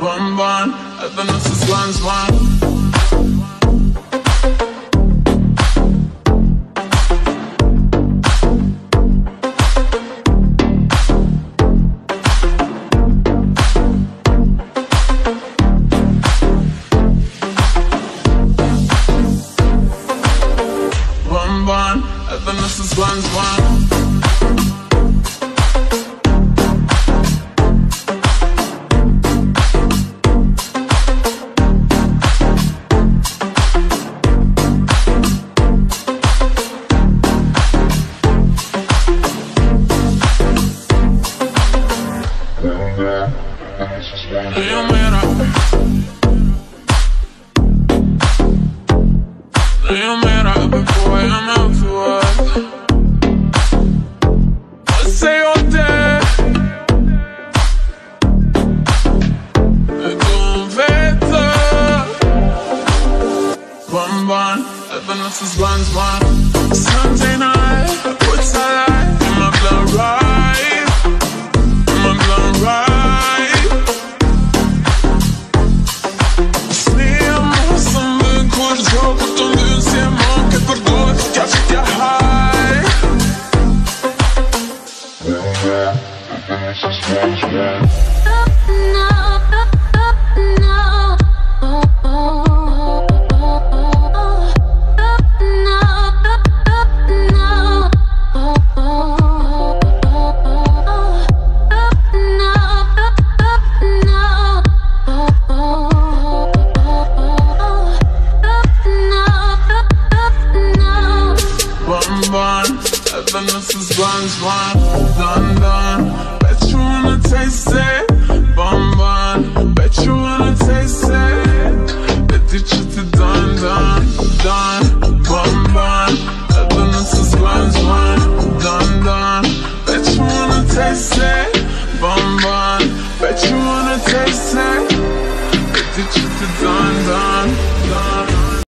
Bonbon, even if it's one's one. Even if it's one's one. One, one, even if it's one's one. Sunday night, what's that One, Even if it's one's one Done, done Bet you wanna taste it Bun, bun Bet you wanna taste it. You chit it done, done, done Bun, bun Even if it's one's one Done, done Bet you wanna taste it Bun, bun Bet you wanna taste it. You chit it done